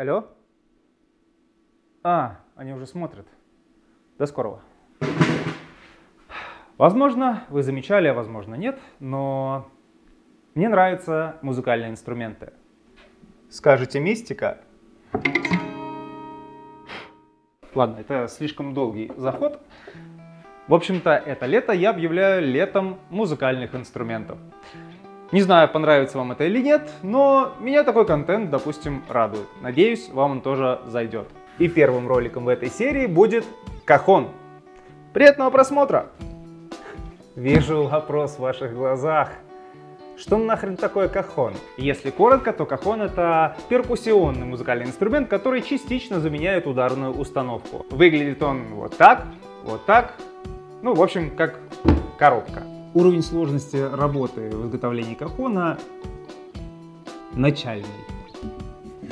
Алло? А, они уже смотрят. До скорого. Возможно, вы замечали, а возможно нет, но мне нравятся музыкальные инструменты. Скажете мистика? Ладно, это слишком долгий заход. В общем-то, это лето я объявляю летом музыкальных инструментов. Не знаю, понравится вам это или нет, но меня такой контент, допустим, радует. Надеюсь, вам он тоже зайдет. И первым роликом в этой серии будет кахон. Приятного просмотра! Вижу вопрос в ваших глазах. Что нахрен такое кахон? Если коротко, то кахон это перкуссионный музыкальный инструмент, который частично заменяет ударную установку. Выглядит он вот так, вот так, ну, в общем, как коробка. Уровень сложности работы в изготовлении кахона начальный.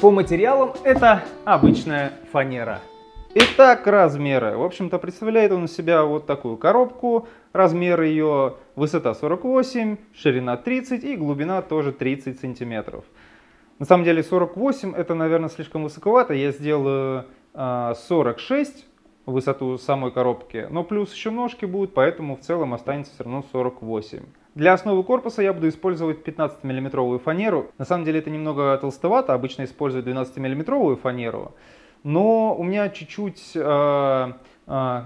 По материалам это обычная фанера. Итак, размеры. В общем-то, представляет он из себя вот такую коробку. Размер ее высота 48, ширина 30 и глубина тоже 30 сантиметров. На самом деле 48 это, наверное, слишком высоковато. Я сделаю 46 высоту самой коробки, но плюс еще ножки будут, поэтому в целом останется все равно 48. Для основы корпуса я буду использовать 15 миллиметровую фанеру. На самом деле это немного толстовато, обычно использую 12 миллиметровую фанеру, но у меня чуть-чуть, э, э,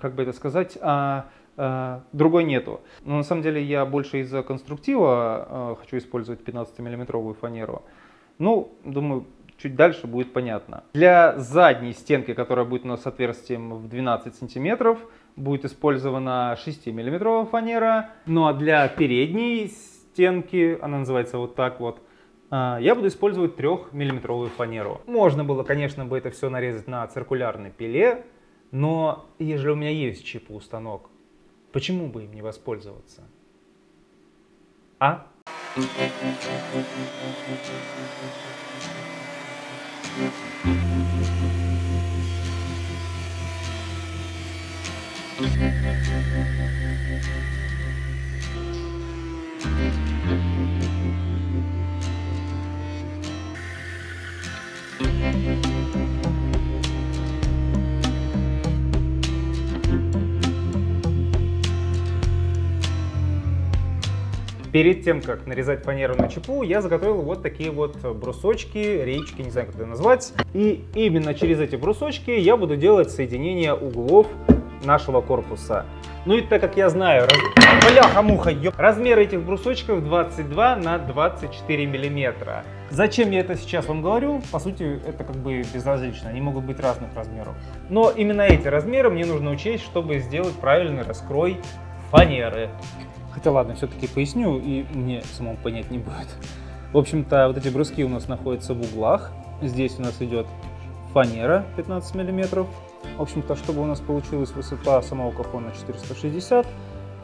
как бы это сказать, э, э, другой нету. Но на самом деле я больше из-за конструктива э, хочу использовать 15 миллиметровую фанеру. Ну, думаю, чуть дальше будет понятно. Для задней стенки, которая будет у нас с отверстием в 12 сантиметров, будет использована 6-миллиметровая фанера. Ну а для передней стенки, она называется вот так вот, а, я буду использовать 3-миллиметровую фанеру. Можно было, конечно, бы это все нарезать на циркулярной пиле, но если у меня есть чипу станок, почему бы им не воспользоваться? А? Thank you. Перед тем, как нарезать фанеру на чепу, я заготовил вот такие вот брусочки, речки, не знаю, как это назвать. И именно через эти брусочки я буду делать соединение углов нашего корпуса. Ну и так как я знаю, раз... бляха-муха, ёп... размер этих брусочков 22 на 24 миллиметра. Зачем я это сейчас вам говорю? По сути, это как бы безразлично, они могут быть разных размеров. Но именно эти размеры мне нужно учесть, чтобы сделать правильный раскрой фанеры. Хотя ладно, все-таки поясню, и мне самому понять не будет. В общем-то, вот эти бруски у нас находятся в углах. Здесь у нас идет фанера 15 миллиметров. В общем-то, чтобы у нас получилась высота самого кафона 460,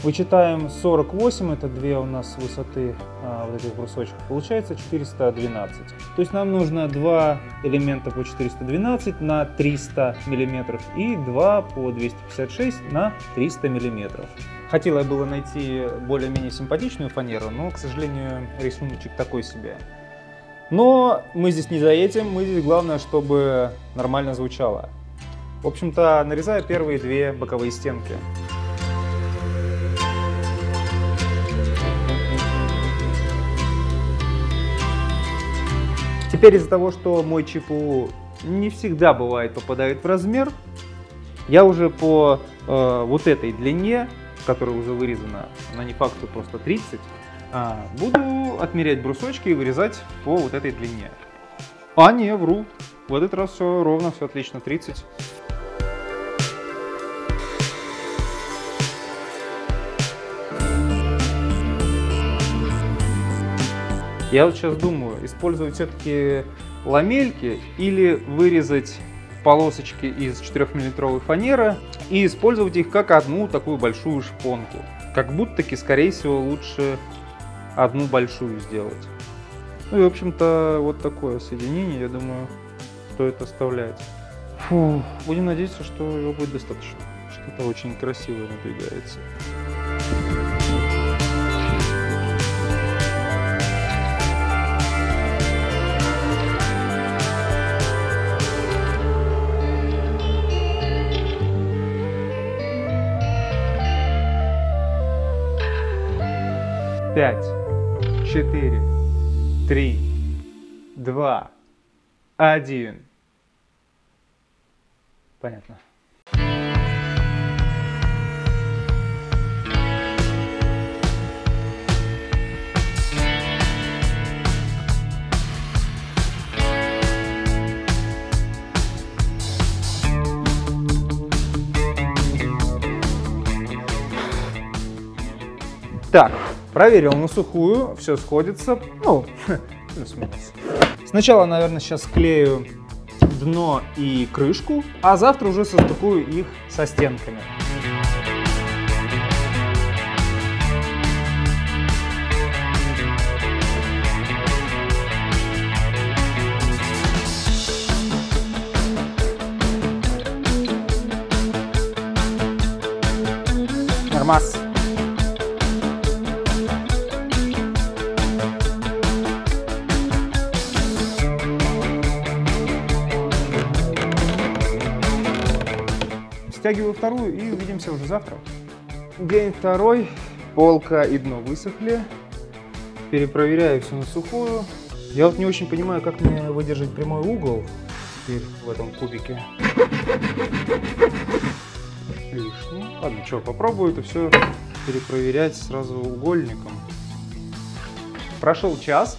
вычитаем 48, это две у нас высоты а, вот этих брусочков, получается 412. То есть нам нужно два элемента по 412 на 300 миллиметров и два по 256 на 300 миллиметров. Хотела я было найти более-менее симпатичную фанеру, но, к сожалению, рисуночек такой себе. Но мы здесь не за этим, мы здесь главное, чтобы нормально звучало. В общем-то, нарезаю первые две боковые стенки. Теперь из-за того, что мой ЧПУ не всегда бывает попадает в размер, я уже по э, вот этой длине которая уже вырезана, она не факт, что просто 30, а, буду отмерять брусочки и вырезать по вот этой длине. А, не, вру. В этот раз все ровно, все отлично, 30. Я вот сейчас думаю, использовать все-таки ламельки или вырезать полосочки из 4-миллиметровой фанеры и использовать их как одну такую большую шпонку. Как будто-таки, скорее всего, лучше одну большую сделать. Ну и, в общем-то, вот такое соединение, я думаю, стоит оставлять. Фу, будем надеяться, что его будет достаточно. Что-то очень красивое надвигается. 5, 4, 3, 2, 1. Понятно. Так, проверил на сухую, все сходится. Ну, плюс-минус. Сначала, наверное, сейчас склею дно и крышку, а завтра уже состыкую их со стенками. Нормас. Стягиваю вторую и увидимся уже завтра. День второй. Полка и дно высохли. Перепроверяю все на сухую. Я вот не очень понимаю, как мне выдержать прямой угол теперь в этом кубике. Лишний. Ладно, что, попробую это все перепроверять сразу угольником. Прошел час.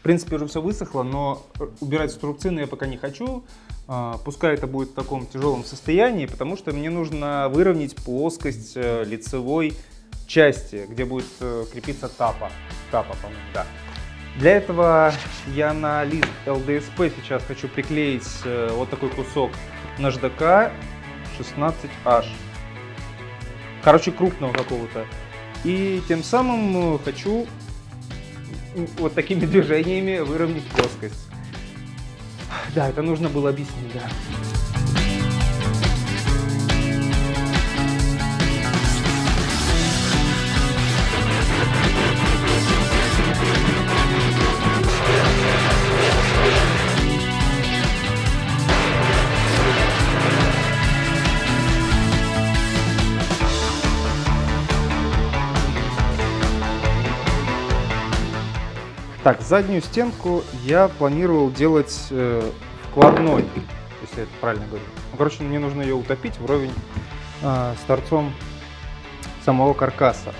В принципе, уже все высохло, но убирать струбцины я пока не хочу. А, пускай это будет в таком тяжелом состоянии, потому что мне нужно выровнять плоскость э, лицевой части, где будет э, крепиться тапа. Тапа, по-моему, да. Для этого я на лист LDSP сейчас хочу приклеить э, вот такой кусок наждака 16H. Короче, крупного какого-то. И тем самым хочу вот такими движениями выровнять плоскость. Да, это нужно было объяснить, да. Так, заднюю стенку я планировал делать э, вкладной, если я это правильно говорю. Ну, короче, мне нужно ее утопить вровень э, с торцом самого каркаса.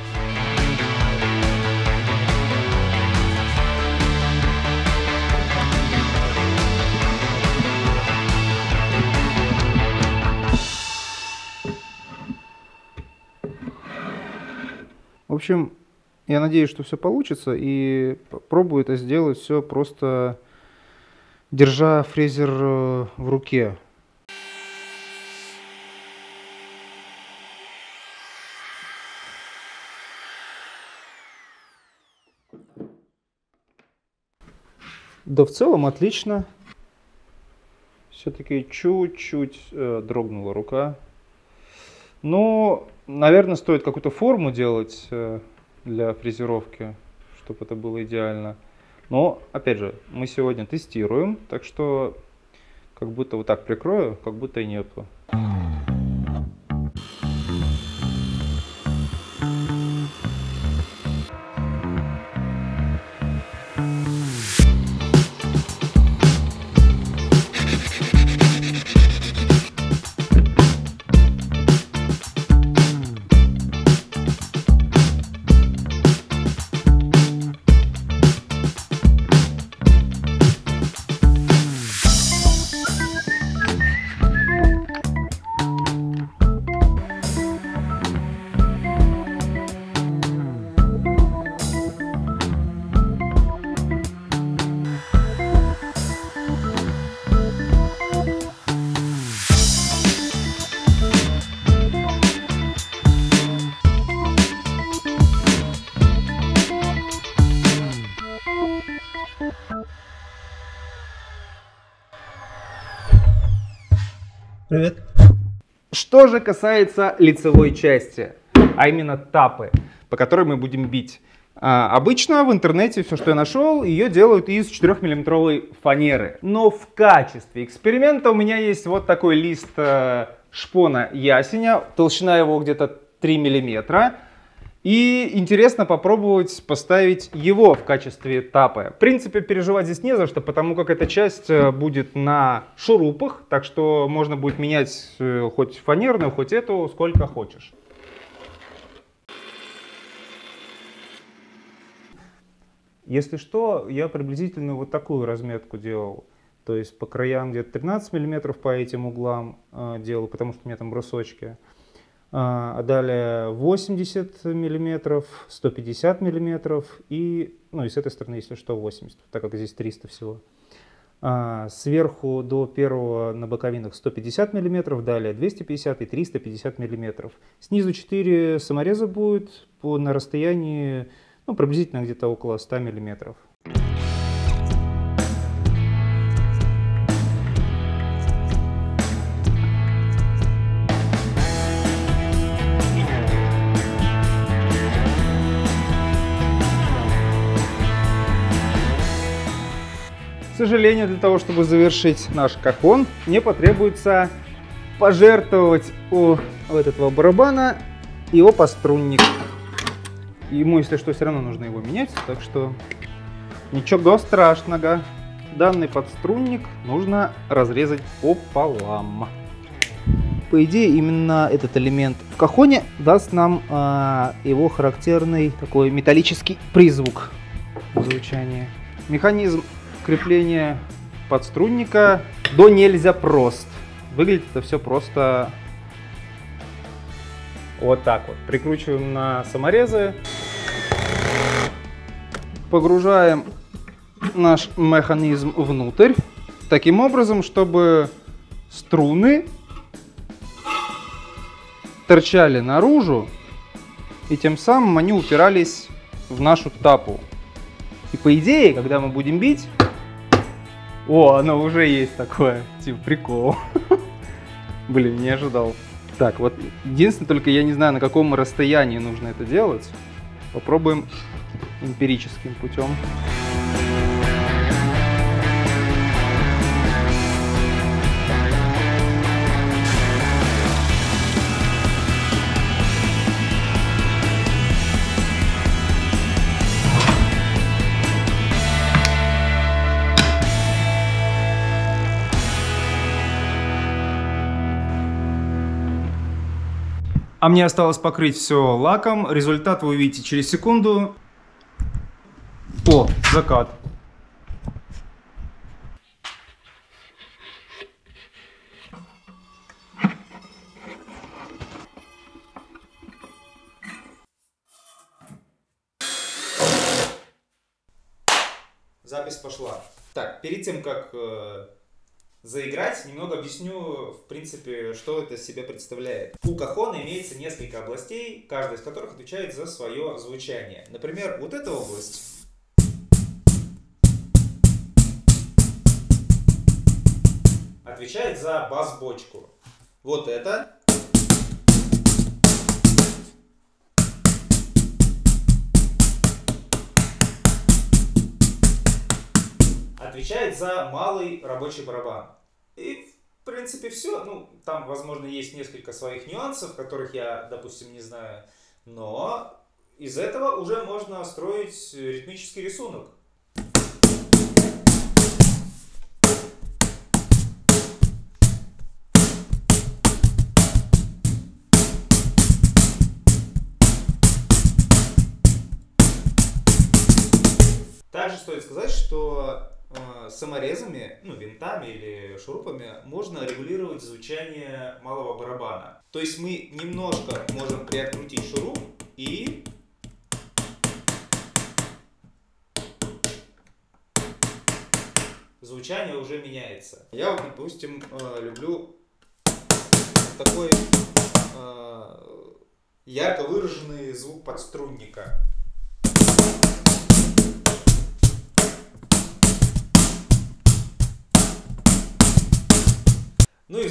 В общем, я надеюсь, что все получится, и пробую это сделать все просто держа фрезер э, в руке. Да в целом отлично. Все-таки чуть-чуть э, дрогнула рука. Но, наверное, стоит какую-то форму делать. Э, для фрезеровки, чтобы это было идеально. Но, опять же, мы сегодня тестируем, так что как будто вот так прикрою, как будто и нету. Что же касается лицевой части, а именно тапы, по которой мы будем бить. А, обычно в интернете все, что я нашел, ее делают из 4-миллиметровой фанеры. Но в качестве эксперимента у меня есть вот такой лист э, шпона ясеня, толщина его где-то 3 миллиметра. И интересно попробовать поставить его в качестве тапы. В принципе, переживать здесь не за что, потому как эта часть э, будет на шурупах, так что можно будет менять э, хоть фанерную, хоть эту, сколько хочешь. Если что, я приблизительно вот такую разметку делал. То есть по краям где-то 13 мм по этим углам э, делал, потому что у меня там брусочки. А, далее 80 мм, 150 мм и, ну и с этой стороны, если что, 80, так как здесь 300 всего. А, сверху до первого на боковинах 150 мм, далее 250 и 350 мм. Снизу 4 самореза будет по, на расстоянии ну, приблизительно где-то около 100 миллиметров. Сожалению, для того, чтобы завершить наш кахон, мне потребуется пожертвовать у этого барабана его пострунник. Ему, если что, все равно нужно его менять, так что ничего страшного. Данный подструнник нужно разрезать пополам. По идее, именно этот элемент в кахоне даст нам э, его характерный такой металлический призвук звучания. Механизм крепления подструнника до нельзя прост. Выглядит это все просто вот так вот. Прикручиваем на саморезы. Погружаем наш механизм внутрь. Таким образом, чтобы струны торчали наружу, и тем самым они упирались в нашу тапу. И по идее, когда мы будем бить... О, оно уже есть такое, типа прикол. Блин, не ожидал. Так, вот единственное, только я не знаю, на каком расстоянии нужно это делать. Попробуем эмпирическим путем. А мне осталось покрыть все лаком. Результат вы увидите через секунду. О, закат. Запись пошла. Так, перед тем, как э, заиграть, немного объясню, в принципе, что это себе представляет. У кахона имеется несколько областей, каждая из которых отвечает за свое звучание. Например, вот эта область отвечает за бас-бочку. Вот это отвечает за малый рабочий барабан. И, в принципе, все. Ну, там, возможно, есть несколько своих нюансов, которых я, допустим, не знаю. Но из этого уже можно строить ритмический рисунок. Также стоит сказать, что саморезами, ну, винтами или шурупами можно регулировать звучание малого барабана. То есть мы немножко можем приоткрутить шуруп и звучание уже меняется. Я допустим, э, люблю такой э, ярко выраженный звук подструнника.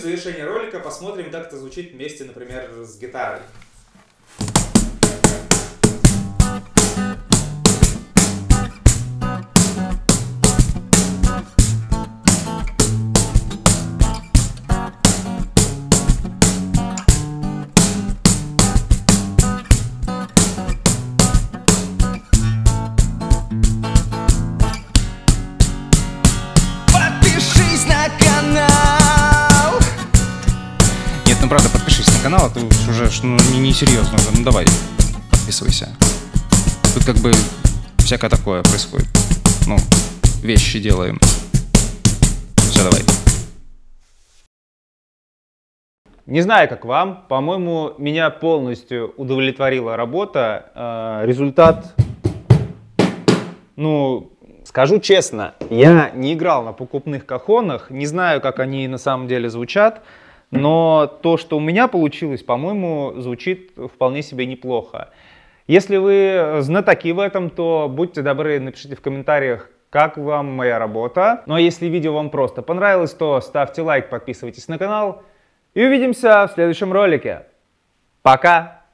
Завершении ролика посмотрим, как это звучит вместе, например, с гитарой. Канал, а ты уже ну, не, не серьезно уже. Ну давай, подписывайся. Тут как бы всякое такое происходит. Ну, вещи делаем. Все, давай. Не знаю, как вам, по-моему, меня полностью удовлетворила работа. Э, результат, ну, скажу честно, я не играл на покупных кахонах, не знаю, как они на самом деле звучат, но то, что у меня получилось, по-моему, звучит вполне себе неплохо. Если вы знатоки в этом, то будьте добры, напишите в комментариях, как вам моя работа. Ну а если видео вам просто понравилось, то ставьте лайк, подписывайтесь на канал. И увидимся в следующем ролике. Пока!